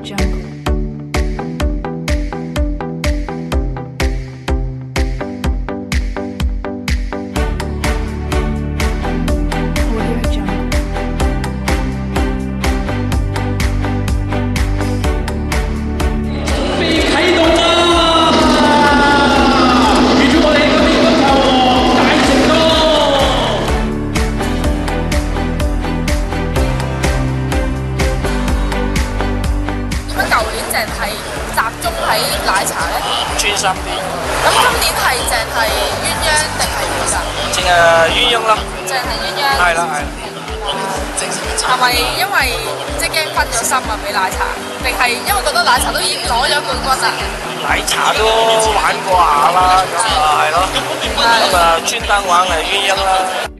John. 净系集中喺奶茶咧？专心啲。咁今年系净系鸳鸯定系点噶净系鸳鸯咯。净系鸳鸯系啦系系咪因为即惊分咗心啊俾奶茶？定系因为觉得奶茶都已经攞咗冠军啦？奶茶都玩过下啦咁啊系咯。咁啊专登玩系鸳鸯啦。